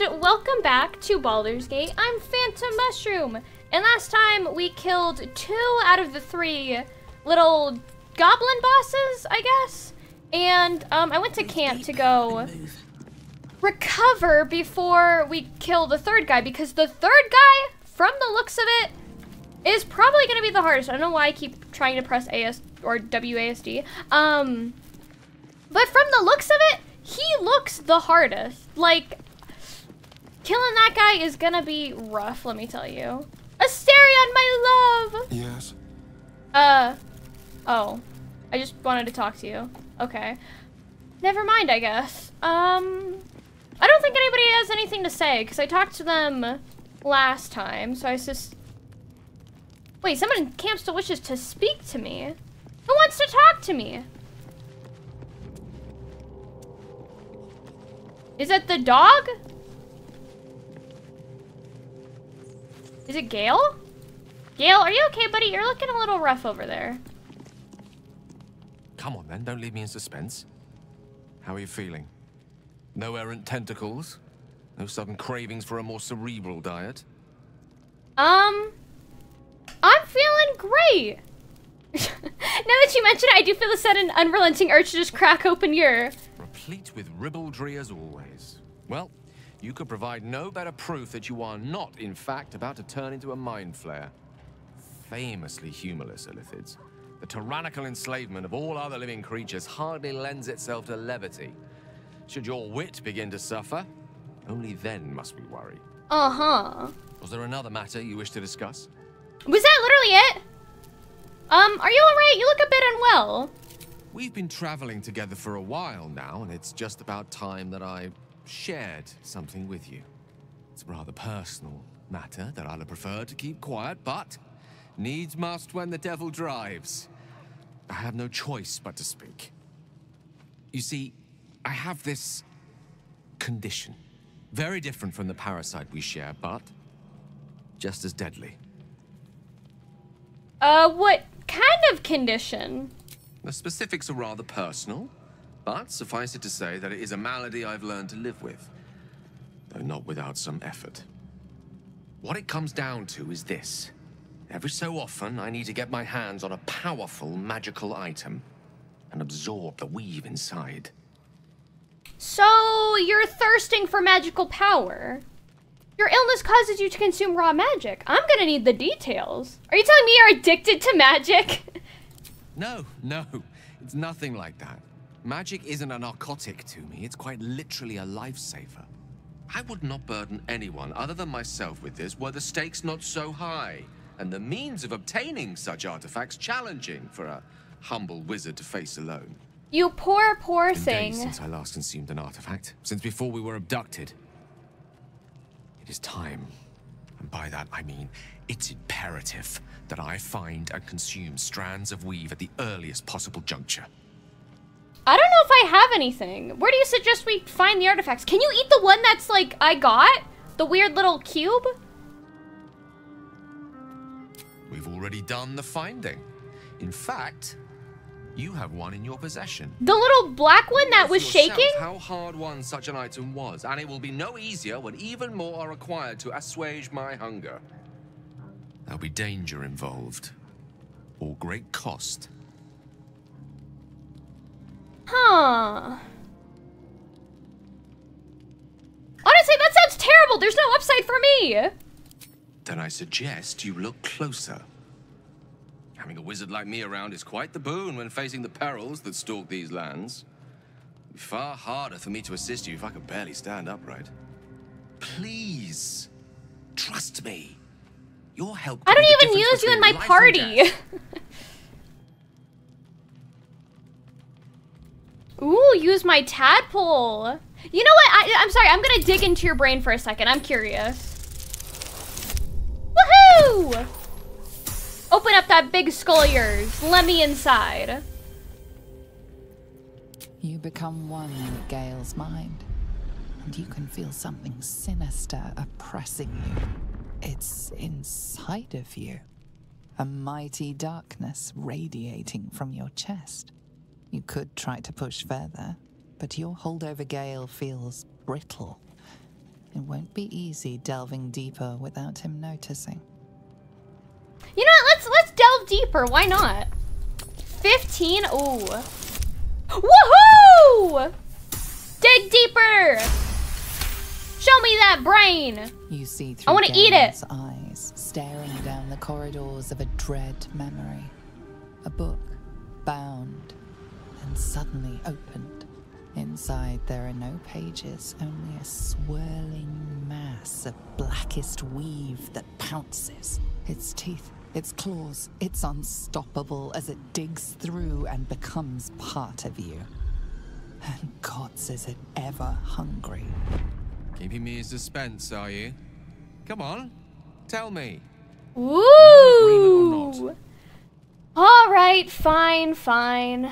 and welcome back to Baldur's Gate. I'm Phantom Mushroom, and last time we killed two out of the three little goblin bosses, I guess. And um, I went to camp to go recover before we kill the third guy because the third guy, from the looks of it, is probably going to be the hardest. I don't know why I keep trying to press AS or WASD. Um, but from the looks of it, he looks the hardest. Like, killing that guy is gonna be rough, let me tell you. Astarion, my love! Yes? Uh, oh. I just wanted to talk to you. Okay. Never mind, I guess. Um, I don't think anybody has anything to say, because I talked to them last time, so I just... Wait, someone in camp still wishes to speak to me. Who wants to talk to me? Is it the dog? Is it Gale? Gale, are you okay, buddy? You're looking a little rough over there. Come on, then. Don't leave me in suspense. How are you feeling? No errant tentacles? No sudden cravings for a more cerebral diet? Um, I'm feeling great. now that you mention it, I do feel a sudden unrelenting urge to just crack open your... Replete with ribaldry as always. Well, you could provide no better proof that you are not, in fact, about to turn into a mind flayer. Famously humorless, Illithids. The tyrannical enslavement of all other living creatures hardly lends itself to levity. Should your wit begin to suffer, only then must we worry. Uh-huh. Was there another matter you wish to discuss? Was that literally it? Um, are you alright? You look a bit unwell. We've been traveling together for a while now, and it's just about time that I shared something with you. It's a rather personal matter that I'd have preferred to keep quiet, but needs must when the devil drives. I have no choice but to speak. You see, I have this condition. Very different from the parasite we share, but just as deadly. Uh, what kind of condition? The specifics are rather personal, but suffice it to say that it is a malady I've learned to live with, though not without some effort. What it comes down to is this. Every so often, I need to get my hands on a powerful magical item and absorb the weave inside. So, you're thirsting for magical power. Your illness causes you to consume raw magic. I'm gonna need the details. Are you telling me you're addicted to magic? No, no, it's nothing like that. Magic isn't a narcotic to me, it's quite literally a lifesaver. I would not burden anyone other than myself with this were the stakes not so high, and the means of obtaining such artifacts challenging for a humble wizard to face alone. You poor, poor thing. since I last consumed an artifact, since before we were abducted. It is time, and by that I mean it's imperative that I find and consume strands of weave at the earliest possible juncture. I don't know if I have anything. Where do you suggest we find the artifacts? Can you eat the one that's like I got? The weird little cube? We've already done the finding. In fact, you have one in your possession. The little black one that was yourself shaking? How hard won such an item was, and it will be no easier when even more are required to assuage my hunger. There'll be danger involved, or great cost. Huh. Honestly, that sounds terrible. There's no upside for me. Then I suggest you look closer. Having a wizard like me around is quite the boon when facing the perils that stalk these lands. It'd be far harder for me to assist you if I could barely stand upright. Please, trust me. Your help. I could be the don't even use you in my party. Ooh, use my tadpole. You know what? I, I'm sorry. I'm gonna dig into your brain for a second. I'm curious. Woohoo! Open up that big skull of yours. Let me inside. You become one with Gale's mind, and you can feel something sinister oppressing you. It's inside of you, a mighty darkness radiating from your chest. You could try to push further, but your hold over Gale feels brittle. It won't be easy delving deeper without him noticing. You know what? Let's let's delve deeper. Why not? 15. Ooh. Woohoo! Dig deeper. Show me that brain. You see through I wanna eat it. Eyes, staring down the corridors of a dread memory. A book, bound, and suddenly opened. Inside there are no pages, only a swirling mass of blackest weave that pounces. Its teeth, its claws, it's unstoppable as it digs through and becomes part of you. And gods, is it ever hungry? Keeping me in suspense, are you? Come on, tell me. Woo! All right, fine, fine.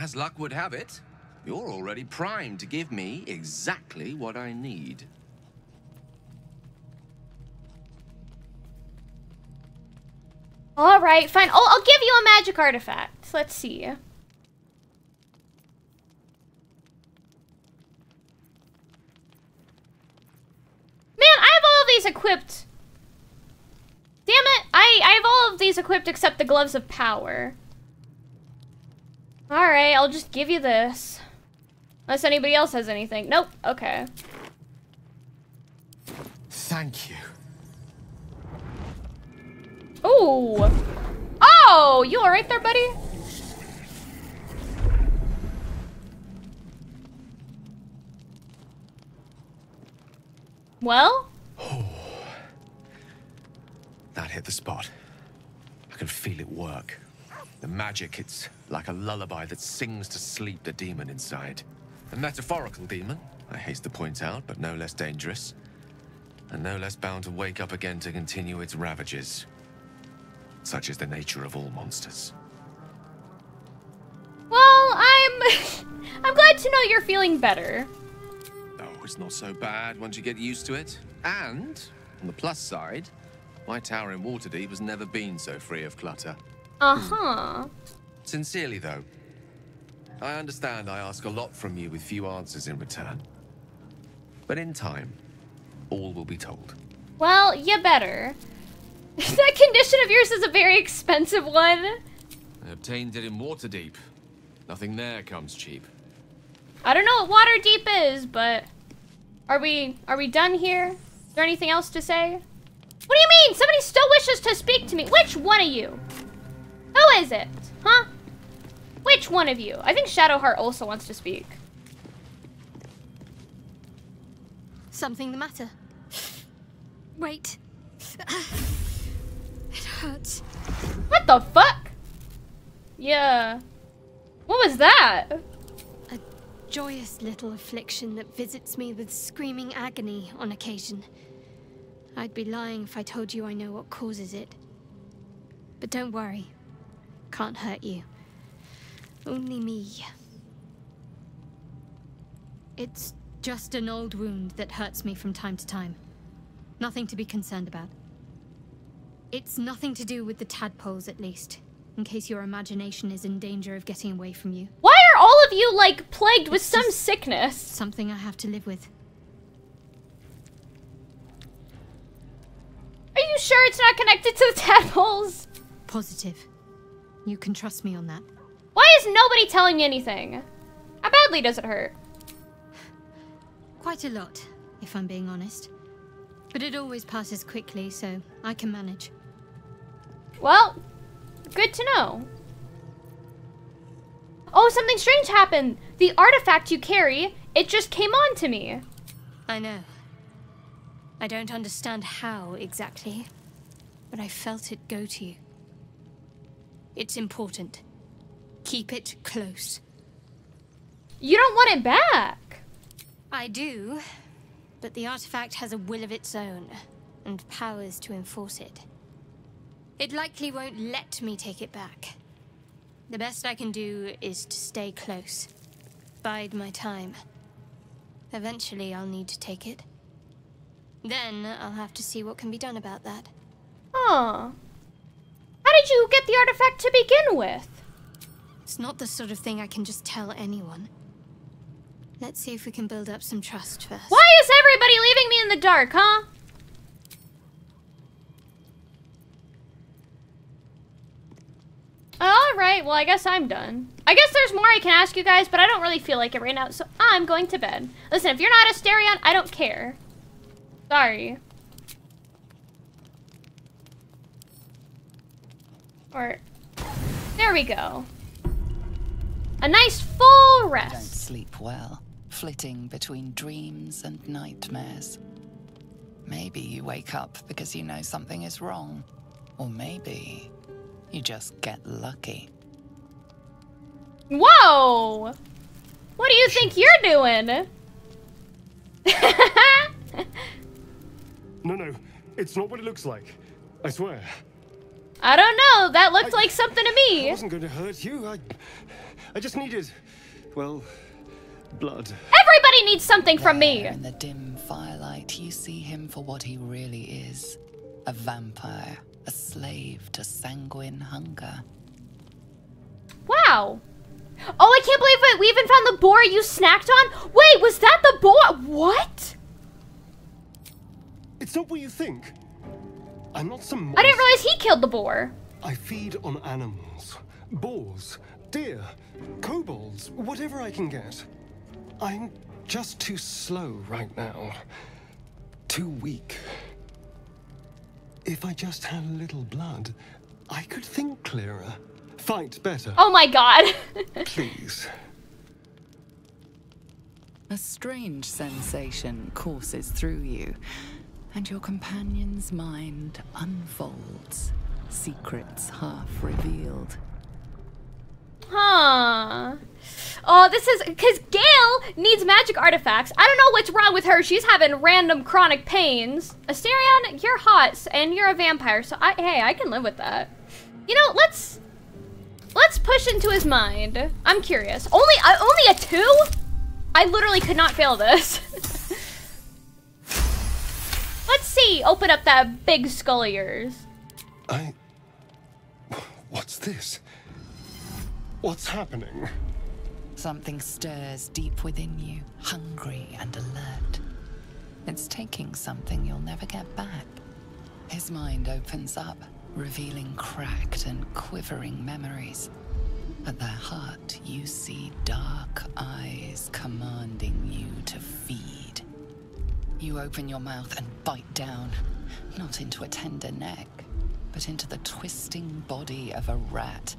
As luck would have it, you're already primed to give me exactly what I need. All right, fine. Oh, I'll give you a magic artifact. Let's see. Man, I have all of these equipped. Damn it. I, I have all of these equipped except the gloves of power. All right, I'll just give you this. Unless anybody else has anything. Nope. Okay. Thank you. Ooh. Oh, you all right there, buddy? Well, Oh, That hit the spot. I can feel it work. The magic, it's like a lullaby that sings to sleep the demon inside. A metaphorical demon, I haste to point out, but no less dangerous. And no less bound to wake up again to continue its ravages. Such is the nature of all monsters. well, I'm I'm glad to know you're feeling better. Oh, it's not so bad once you get used to it. And, on the plus side, my tower in Waterdeep has never been so free of clutter. Uh-huh. Sincerely, though, I understand I ask a lot from you with few answers in return. But in time, all will be told. Well, you better. that condition of yours is a very expensive one. I obtained it in Waterdeep. Nothing there comes cheap. I don't know what water deep is, but are we are we done here? Is there anything else to say? What do you mean? Somebody still wishes to speak to me. Which one of you? Who is it? Huh? Which one of you? I think Shadowheart also wants to speak. Something the matter? Wait. It hurts. What the fuck? Yeah. What was that? A joyous little affliction that visits me with screaming agony on occasion. I'd be lying if I told you I know what causes it. But don't worry. Can't hurt you. Only me. It's just an old wound that hurts me from time to time. Nothing to be concerned about. It's nothing to do with the tadpoles, at least. In case your imagination is in danger of getting away from you. Why are all of you like plagued with some sickness? Something I have to live with. Are you sure it's not connected to the tadpoles? Positive. You can trust me on that. Why is nobody telling me anything? How badly does it hurt? Quite a lot, if I'm being honest. But it always passes quickly, so I can manage. Well, good to know. Oh, something strange happened. The artifact you carry, it just came on to me. I know. I don't understand how exactly, but I felt it go to you. It's important. Keep it close. You don't want it back. I do, but the artifact has a will of its own, and powers to enforce it. It likely won't let me take it back. The best I can do is to stay close. Bide my time. Eventually, I'll need to take it. Then, I'll have to see what can be done about that. Huh. Did you get the artifact to begin with? It's not the sort of thing I can just tell anyone. Let's see if we can build up some trust first. Why is everybody leaving me in the dark, huh? Alright, well, I guess I'm done. I guess there's more I can ask you guys, but I don't really feel like it right now, so I'm going to bed. Listen, if you're not a Astarion, I don't care. Sorry. Or, there we go. A nice full rest. Don't sleep well, flitting between dreams and nightmares. Maybe you wake up because you know something is wrong. Or maybe you just get lucky. Whoa! What do you think you're doing? No, no, it's not what it looks like. I swear. I don't know. That looked I- like something to me. I me. wasn't going to hurt you. I, I just needed, well, blood. Everybody needs something from me. In the dim firelight, you see him for what he really is a vampire, a slave to sanguine hunger. Wow. Oh, I can't believe it. We even found the boar you snacked on. Wait, was that the boar? What? It's not what you think. I'm not some. I didn't realize he killed the boar. I feed on animals, boars, deer, kobolds, whatever I can get. I'm just too slow right now. Too weak. If I just had a little blood, I could think clearer, fight better. Oh my god. Please. A strange sensation courses through you, and your companion's mind unfolds, secrets half revealed. huh. Oh, this is because Gale needs magic artifacts. I don't know what's wrong with her. She's having random chronic pains. Astarion, you're hot and you're a vampire, so I hey, I can live with that. You know, let's let's push into his mind. I'm curious. Only uh, only a two? I literally could not fail this. let's see. Open up that big skull of yours. I. What's this? What's happening? Something stirs deep within you, hungry and alert. It's taking something you'll never get back. His mind opens up, revealing cracked and quivering memories. At their heart, you see dark eyes commanding you to feed. You open your mouth and bite down, not into a tender neck, but into the twisting body of a rat.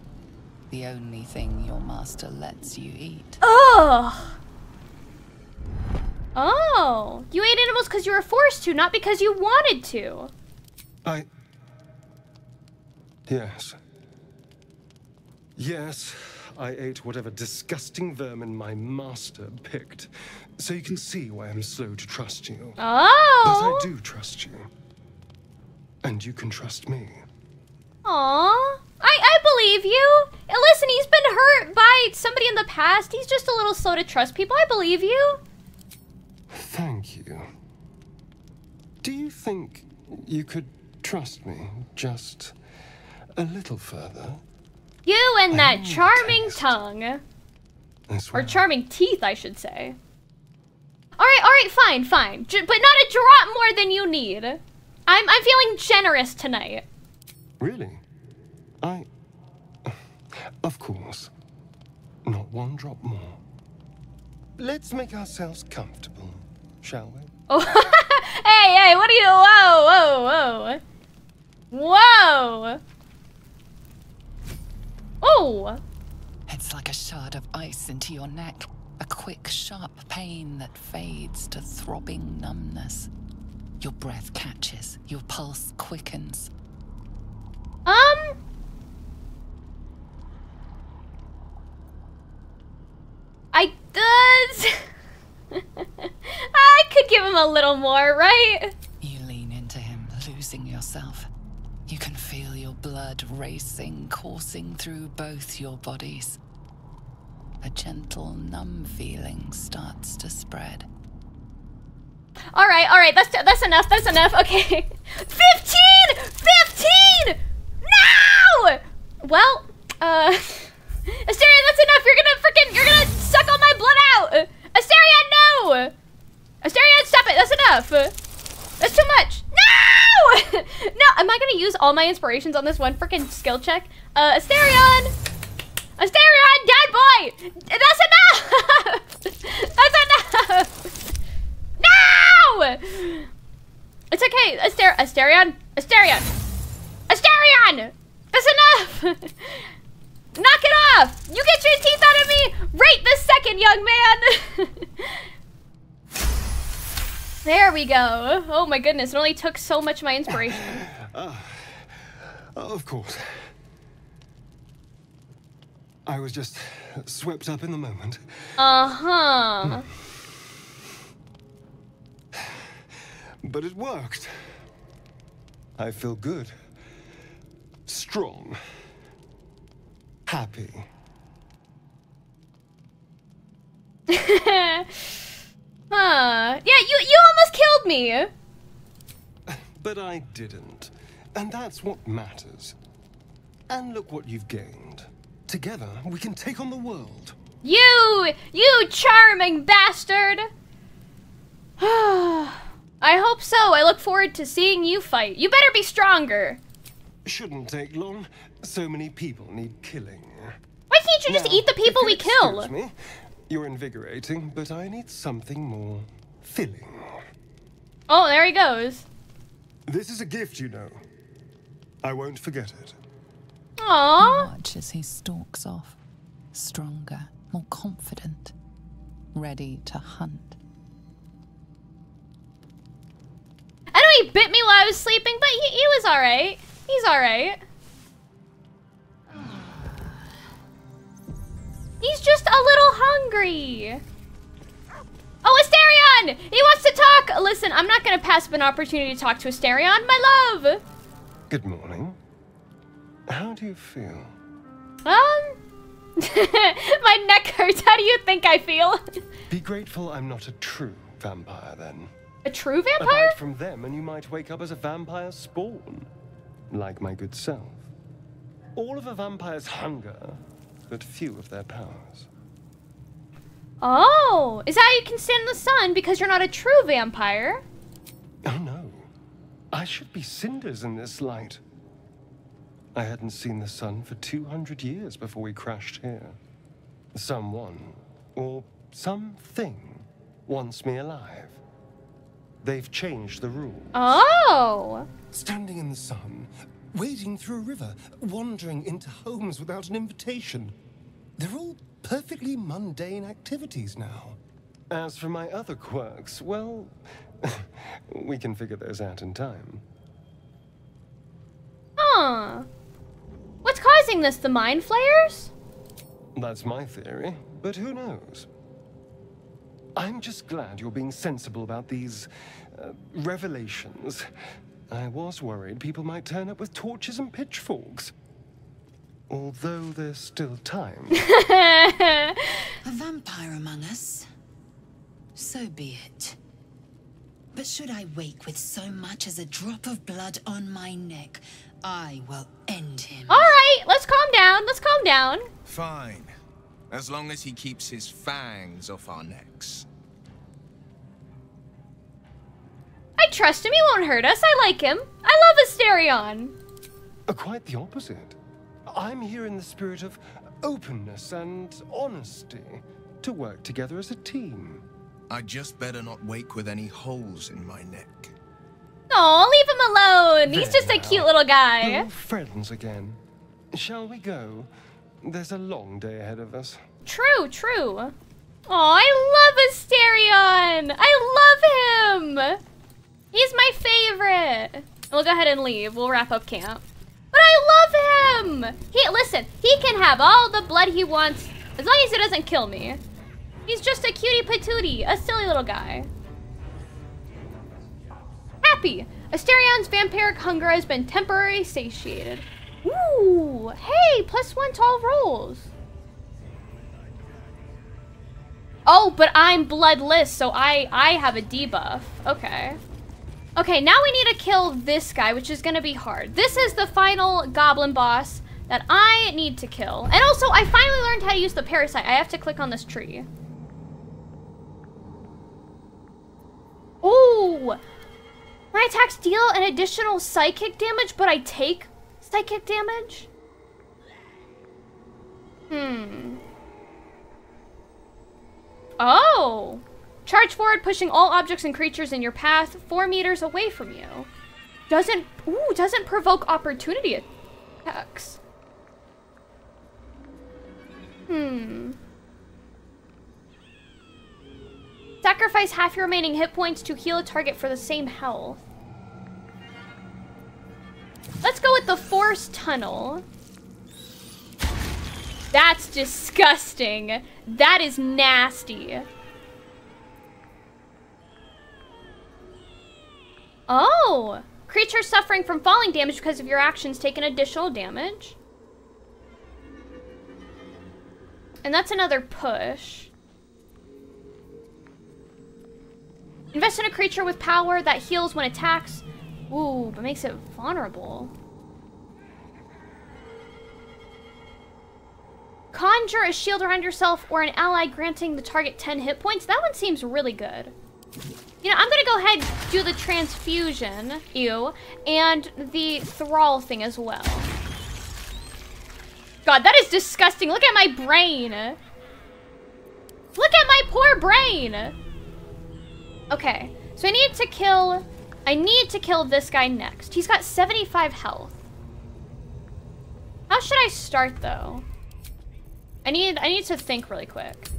The only thing your master lets you eat. Oh. Oh. You ate animals because you were forced to, not because you wanted to. I. Yes. Yes, I ate whatever disgusting vermin my master picked. So you can see why I'm slow to trust you. Oh! But I do trust you. And you can trust me. Aw. I, I believe you. And listen, he's been hurt by somebody in the past. He's just a little slow to trust people. I believe you. Thank you. Do you think you could trust me just a little further? You and that charming tongue. Or charming teeth, I should say. Alright, alright, fine, fine. J- but not a drop more than you need. I'm, I'm feeling generous tonight. Really? I. Of course. Not one drop more. Let's make ourselves comfortable, shall we? Oh, hey, hey, what are you? Whoa, whoa, whoa. Whoa. Oh. It's like a shard of ice into your neck, a quick, sharp pain that fades to throbbing numbness. Your breath catches, your pulse quickens. Um. I does. I could give him a little more, right? You lean into him, losing yourself. You can feel your blood racing, coursing through both your bodies. A gentle, numb feeling starts to spread. All right, all right. That's that's enough. That's enough. Okay. 15! 15! No! Well, uh Asteria, that's enough. You're gonna freaking you're gonna suck all my blood out. Asteria, No! Astarion, stop it! That's enough! That's too much! No! am I gonna use all my inspirations on this one freaking skill check? Uh, Astarion! Astarion, dead boy! That's enough! That's enough! No! It's okay, Aster Astarion, Astarion, Astarion! That's enough! Knock it off! You get your teeth out of me right this second, young man! There we go. Oh my goodness, it only took so much of my inspiration. Uh, of course. I was just swept up in the moment. Uh-huh. But it worked. I feel good. Strong. Happy. huh. Yeah, you you me. But I didn't. And that's what matters. And look what you've gained. Together, we can take on the world. You, you charming bastard. I hope so. I look forward to seeing you fight. You better be stronger. Shouldn't take long. So many people need killing. Why can't you just Now, eat the people we kill? excuse Me, you're invigorating, but I need something more filling. Oh, there he goes. This is a gift, you know. I won't forget it. Aww. Watch as he stalks off, stronger, more confident, ready to hunt. I know he bit me while I was sleeping, but he, he was alright. He's alright. He's just a little hungry. Oh, Astarion! He wants to talk! Not gonna pass up an opportunity to talk to Astarion, my love! Good morning. How do you feel? Um... my neck hurts. How do you think I feel? Be grateful I'm not a true vampire, then. A true vampire? Abide from them, and you might wake up as a vampire spawn. Like my good self. All of a vampire's hunger, but few of their powers. Oh, is that how you can stand the sun because you're not a true vampire? Oh no. I should be cinders in this light. I hadn't seen the sun for 200 years before we crashed here. Someone, or something, wants me alive. They've changed the rules. Oh. Standing in the sun, wading through a river, wandering into homes without an invitation. They're all perfectly mundane activities now. As for my other quirks, well, we can figure those out in time. Huh. What's causing this? The mind flayers? That's my theory, but who knows? I'm just glad you're being sensible about these uh, revelations. I was worried people might turn up with torches and pitchforks. Although there's still time. A vampire among us? So be it. But should I wake with so much as a drop of blood on my neck, I will end him. All right, let's calm down. Let's calm down. Fine. As long as he keeps his fangs off our necks. I trust him. He won't hurt us. I like him. I love Astarion. Uh, Quite the opposite. I'm here in the spirit of openness and honesty to work together as a team. I just better not wake with any holes in my neck. Oh, leave him alone. He's just a cute now. little We're guy. all friends again. Shall we go? There's a long day ahead of us. True, true. Oh, I love Astarion. I love him. He's my favorite. We'll go ahead and leave. We'll wrap up camp. But I love him. He listen. He can have all the blood he wants as long as he doesn't kill me. He's just a cutie patootie, a silly little guy. Happy. Astarion's vampiric hunger has been temporarily satiated. Ooh, hey, plus one to all rolls. Oh, but I'm bloodless, so I I have a debuff. Okay. Okay, now we need to kill this guy, which is gonna be hard. This is the final goblin boss that I need to kill. And also, I finally learned how to use the parasite. I have to click on this tree. Oh! My attacks deal an additional psychic damage, but I take psychic damage? Hmm. Oh! Charge forward, pushing all objects and creatures in your path four meters away from you. Doesn't, ooh, doesn't provoke opportunity attacks. Hmm. Sacrifice half your remaining hit points to heal a target for the same health. Let's go with the Force Tunnel. That's disgusting. That is nasty. Oh! Creatures suffering from falling damage because of your actions take an additional damage. And that's another push. Invest in a creature with power that heals when attacks. Ooh, but makes it vulnerable. Conjure a shield around yourself or an ally granting the target 10 hit points. That one seems really good. You know, I'm gonna go ahead do the transfusion, ew, and the thrall thing as well. God, that is disgusting. Look at my brain. Look at my poor brain. Okay, so I need to kill... I need to kill this guy next. He's got 75 health. How should I start, though? I need, I need to think really quick.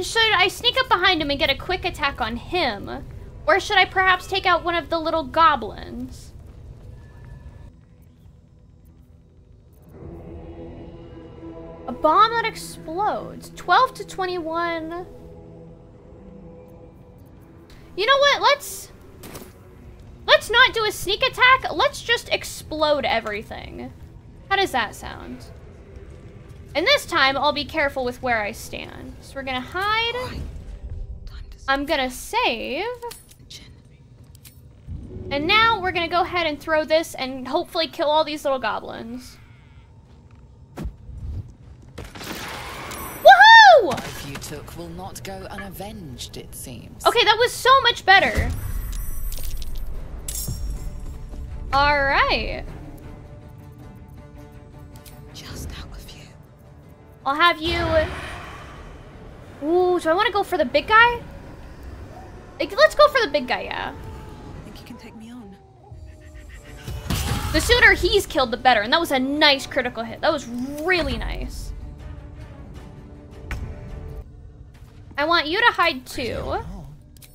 Should I sneak up behind him and get a quick attack on him? Or should I perhaps take out one of the little goblins? A bomb that explodes. 12 to 21. You know what? Let's... Let's not do a sneak attack. Let's just explode everything. How does that sound? And this time, I'll be careful with where I stand. So we're gonna hide. I'm gonna save. And now we're gonna go ahead and throw this and hopefully kill all these little goblins. Woohoo! Life you took will not go unavenged, it seems. Okay, that was so much better. All right. Just out of you. I'll have you... Ooh, do I want to go for the big guy? Like, let's go for the big guy, yeah. Think you can take me on? The sooner he's killed, the better. And that was a nice critical hit. That was really nice. I want you to hide too.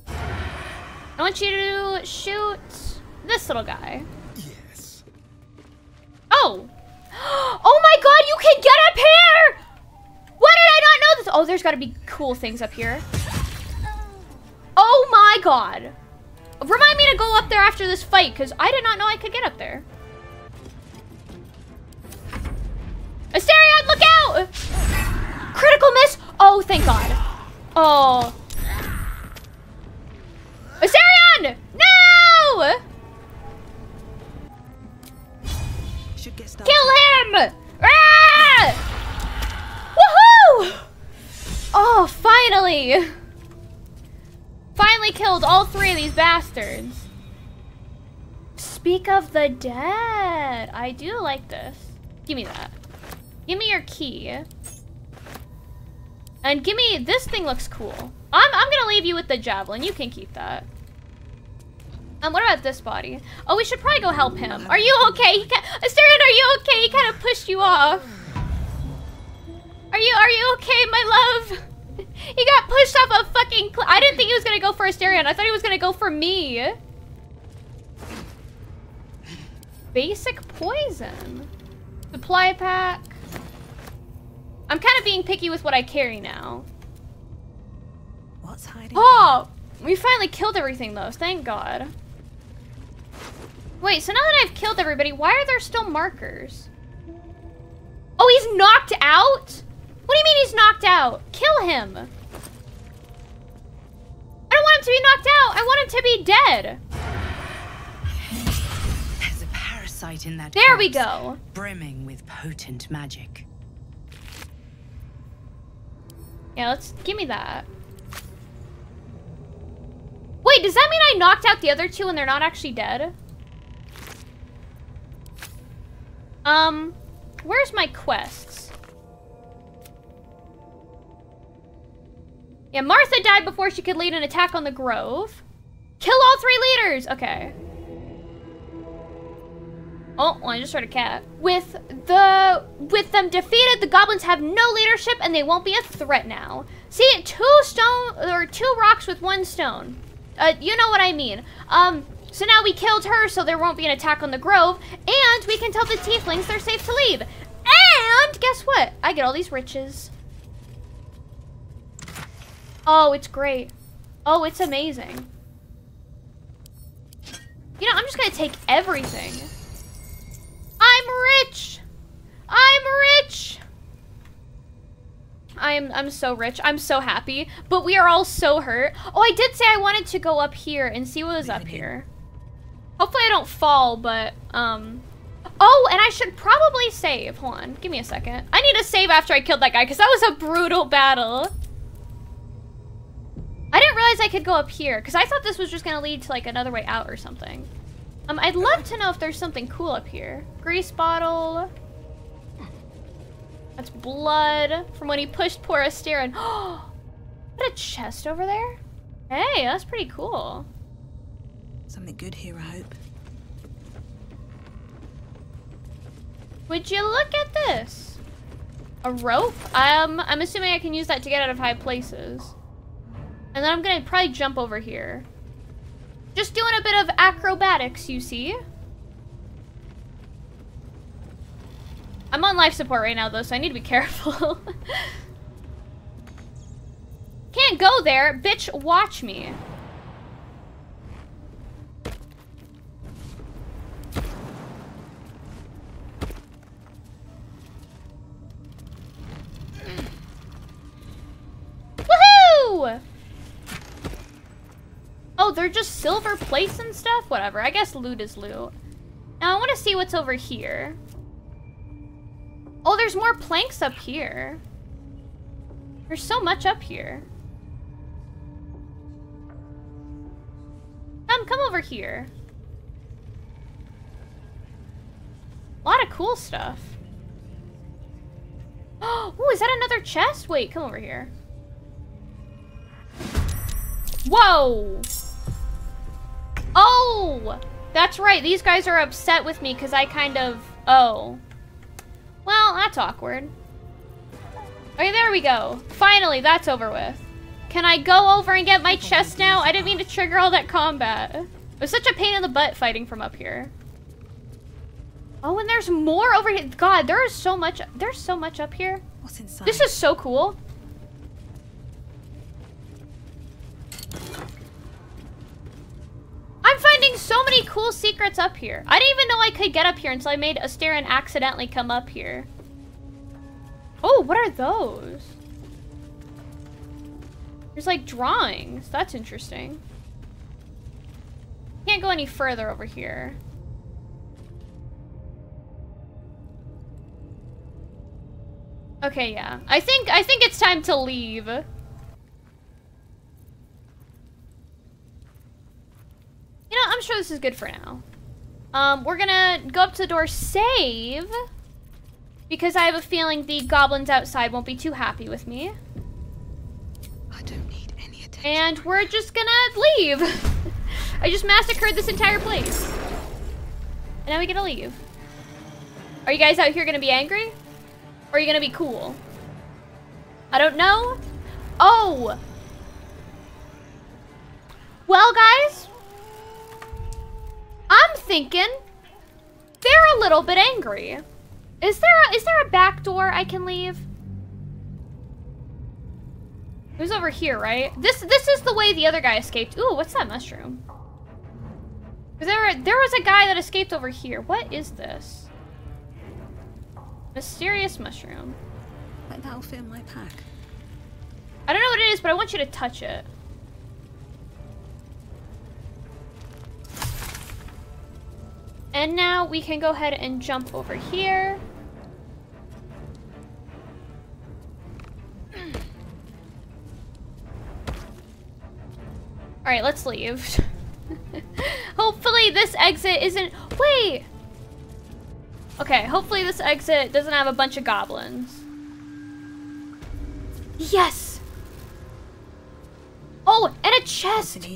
I want you to shoot this little guy. Yes. Oh! Oh my god, you can get up here! Why did I not know this? Oh, there's gotta be cool things up here. Oh my god. Remind me to go up there after this fight, because I did not know I could get up there. Astarion, look out! Critical miss! Oh, thank god. Oh. Astarion! No! Kill him! Ah! Woohoo! Oh, finally! Finally killed all three of these bastards. Speak of the dead. I do like this. Give me that. Give me your key. And give me, this thing looks cool. I'm, I'm gonna leave you with the javelin. You can keep that. Um, what about this body? Oh, we should probably go help him. Are you okay? He Astarion, are you okay? He kind of pushed you off. Are you, are you okay, my love? He got pushed off a fucking. I didn't think he was gonna go for Astarion. I thought he was gonna go for me. Basic poison. Supply pack. I'm kind of being picky with what I carry now. What's hiding? Oh! We finally killed everything though, thank god. Wait, so now that I've killed everybody, why are there still markers? Oh, he's knocked out? What do you mean he's knocked out? Kill him. I don't want him to be knocked out. I want him to be dead. There's a parasite in that There we go. Brimming with potent magic. Yeah, let's give me that. Wait, does that mean I knocked out the other two and they're not actually dead? Um, where's my quests? Yeah, Martha died before she could lead an attack on the Grove. Kill all three leaders! Okay. Oh, well, I just heard a cat. With the with them defeated, the goblins have no leadership and they won't be a threat now. See, two stone or two rocks with one stone. Uh, you know what I mean. Um, so now we killed her, so there won't be an attack on the grove, and we can tell the tieflings they're safe to leave. And guess what? I get all these riches. Oh, it's great. Oh, it's amazing. You know, I'm just gonna take everything. I'm rich! I'm rich! I'm I'm so rich. I'm so happy. But we are all so hurt. Oh, I did say I wanted to go up here and see what was up here. Hopefully I don't fall, but um Oh, and I should probably save. Hold on, give me a second. I need to save after I killed that guy because that was a brutal battle. I didn't realize I could go up here because I thought this was just gonna lead to like another way out or something. Um, I'd love to know if there's something cool up here. Grease bottle. That's blood from when he pushed poor Asterin. Oh, what a chest over there. Hey, that's pretty cool. Something good here, I hope. Would you look at this? A rope? Um, I'm assuming I can use that to get out of high places. And then I'm gonna probably jump over here. Just doing a bit of acrobatics, you see. I'm on life support right now, though, so I need to be careful. Can't go there. Bitch, watch me. Silver plates and stuff? Whatever, I guess loot is loot. Now I want to see what's over here. Oh, there's more planks up here. There's so much up here. Come, come over here. A lot of cool stuff. Oh, is that another chest? Wait, come over here. Whoa! Oh! That's right, these guys are upset with me because I kind of... Oh. Well, that's awkward. Okay, there we go. Finally, that's over with. Can I go over and get my chest now? I didn't mean to trigger all that combat. It was such a pain in the butt fighting from up here. Oh, and there's more over here. God, there is so much. There's so much up here. What's inside? This is so cool. So many cool secrets up here. I didn't even know I could get up here until I made Asterin accidentally come up here. Oh, what are those? There's like drawings. That's interesting. Can't go any further over here. Okay, yeah. I think I think it's time to leave. You know, I'm sure this is good for now. Um, we're gonna go up to the door, save, because I have a feeling the goblins outside won't be too happy with me. I don't need any attention. And we're just gonna leave. I just massacred this entire place. And now we get to leave. Are you guys out here gonna be angry? Or are you gonna be cool? I don't know. Oh! Well, guys, thinking they're a little bit angry. Is there a, is there a back door I can leave? Who's over here, right? This this is the way the other guy escaped. Ooh, what's that mushroom? There there was a guy that escaped over here. What is this? Mysterious mushroom. That'll fit in my pack. I don't know what it is, but I want you to touch it. And now we can go ahead and jump over here. Alright, let's leave. hopefully this exit isn't... Wait! Okay, hopefully this exit doesn't have a bunch of goblins. Yes! Oh, and a chest!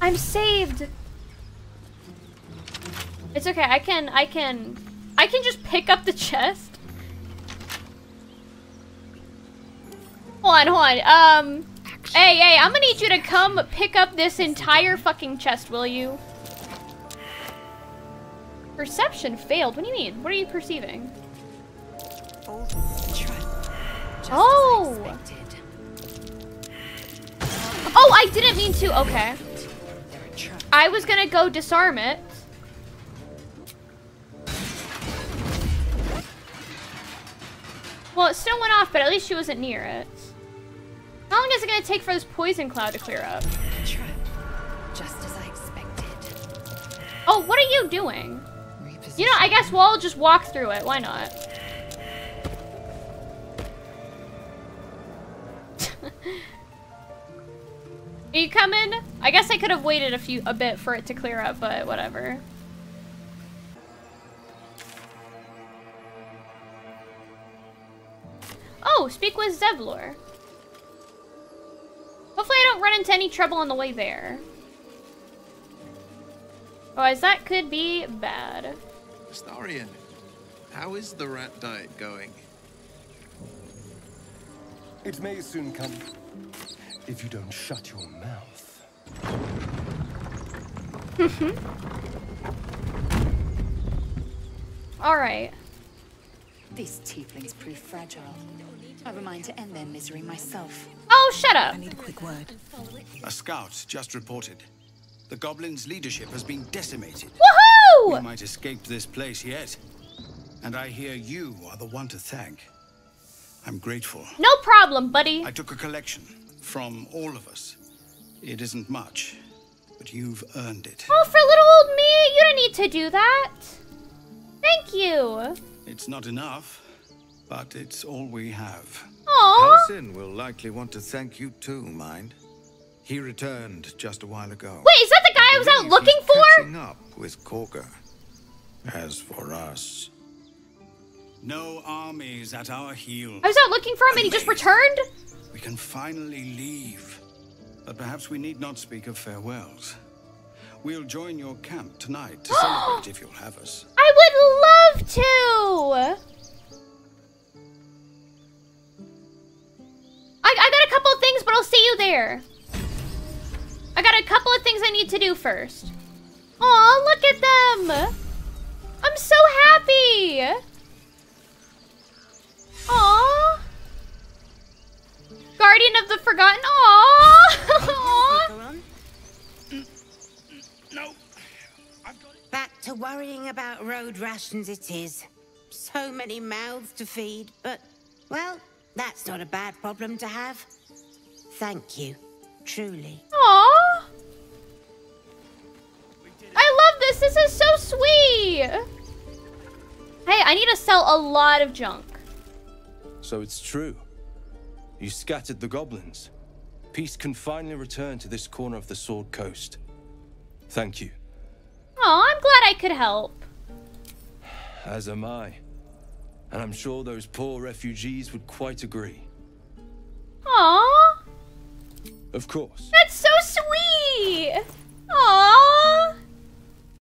I'm saved! It's okay, I can, I can, I can just pick up the chest. Hold on, hold on, um, hey, hey, I'm gonna need you to come pick up this entire fucking chest, will you? Perception failed, what do you mean? What are you perceiving? Oh! Oh, I didn't mean to, okay. I was gonna go disarm it. Well, it still went off, but at least she wasn't near it. How long is it gonna take for this poison cloud to clear up? Just as I expected. Oh, what are you doing? You know, I guess we'll all just walk through it. Why not? are you coming? I guess I could have waited a few a bit for it to clear up, but whatever. Oh, speak with Zevlor. Hopefully I don't run into any trouble on the way there. Otherwise, that could be bad. Astarion, how is the rat diet going? It may soon come. If you don't shut your mouth. Alright. These tieflings prove fragile. I have a mind to end their misery myself. Oh, shut up! I need a quick word. A scout just reported. The goblins' leadership has been decimated. We Woohoo! might escape this place yet. And I hear you are the one to thank. I'm grateful. No problem, buddy. I took a collection from all of us. It isn't much, but you've earned it. Oh, for little old me, you don't need to do that. Thank you. It's not enough, but it's all we have. Halsin will likely want to thank you too, mind. He returned just a while ago. Wait, is that the guy I was out looking for? Catching up with Kagha. As for us, No armies at our heels. I was out looking for him and he just returned? We can finally leave. But perhaps we need not speak of farewells. We'll join your camp tonight to celebrate if you'll have us. I would love to. I, I got a couple of things, but I'll see you there. I got a couple of things I need to do first. Aw, look at them. I'm so happy. Aw. Guardian of the Forgotten. Aw. Aw. Go on. Mm, mm, no. Back to worrying about road rations it is. So many mouths to feed, but, well, that's not a bad problem to have. Thank you, truly. Aww. I love this. This is so sweet. Hey, I need to sell a lot of junk. So it's true. You scattered the goblins. Peace can finally return to this corner of the Sword Coast. Thank you. Aw, I'm glad I could help. As am I. And I'm sure those poor refugees would quite agree. Aww. Of course. That's so sweet. Aww.